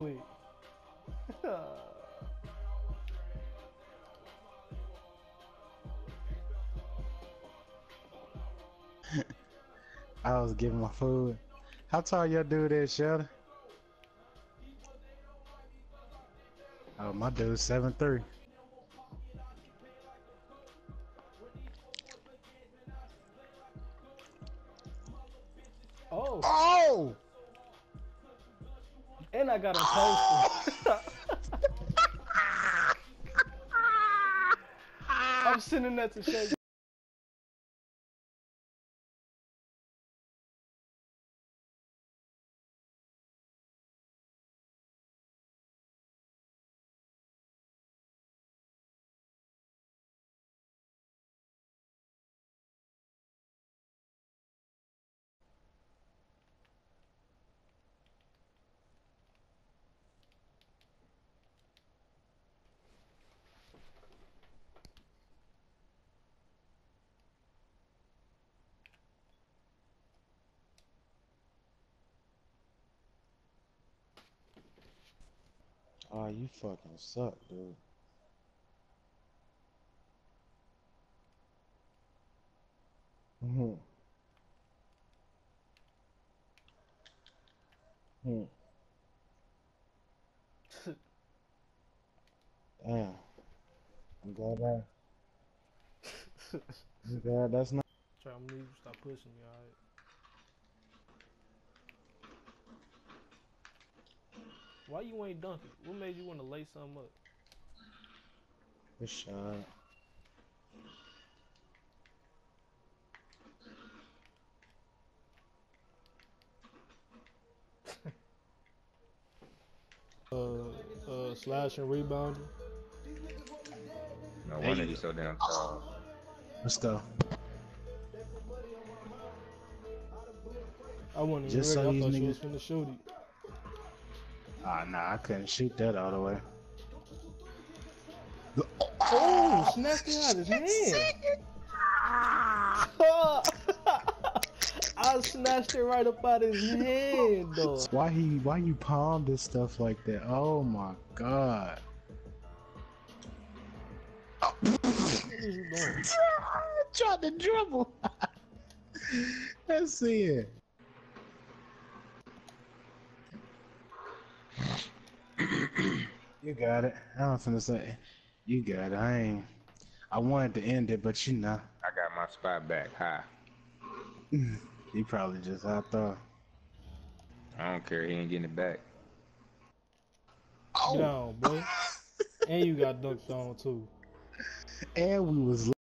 Wait. I was giving my food. How tall your dude is, Sheldon? Oh, my dude's seven three. oh, Oh! And I got a poster. I'm sending that to Shay. Oh, you fucking suck, dude. Hmm. Hmm. Damn. I'm glad that. I'm glad that's not. Try to stop pushing me, alright? Why you ain't dunk it? What made you want to lay something up? Good shot. Uh, uh, slash and rebounding. No wonder he's so damn tall. Let's go. I wasn't even Just ready. so I these thought you niggas- was finna shoot it. Ah, nah, I couldn't shoot that all the way. Oh, snatched it out his hand. I snatched it right up out his hand, though. Why he? Why you palm this stuff like that? Oh my god! What is you doing? Tried to dribble. Let's see it. You got it. I was gonna say, you got it. I ain't. I wanted to end it, but you know, I got my spot back high. he probably just out there. I don't care. He ain't getting it back. Get down, boy. And you got dunked on, too. And we was